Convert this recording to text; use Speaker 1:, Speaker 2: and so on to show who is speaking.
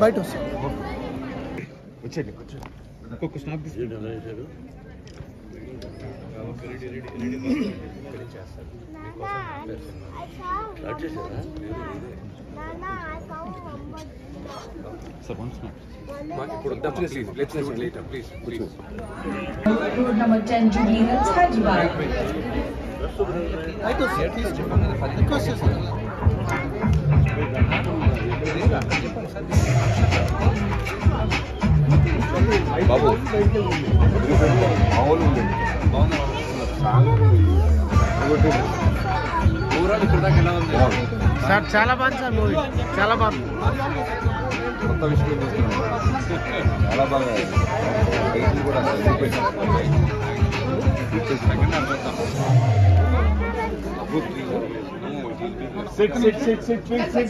Speaker 1: బయట
Speaker 2: వచ్చేయండి ఒక్కొక్క స్నాప్ చేస్తారు సార్ వన్ స్నాప్
Speaker 3: ఇప్పుడు వద్దాం please let's do it later please please
Speaker 4: Road number 10 Jubilee Hyderabad.
Speaker 1: బయట వస్తాం తీసుకోండి ఎక్కువ వస్తాయి సార్
Speaker 2: బాబు మామూలు ఉంది
Speaker 3: ఓవరాల్ ఇక్కడ దాకా ఎలా ఉంది
Speaker 1: సార్ చాలా బాగుంది సార్ మూవీ చాలా బాగుంది
Speaker 2: చాలా బాగా కూడా
Speaker 4: Sit, sit, sit, sit, sit, sit.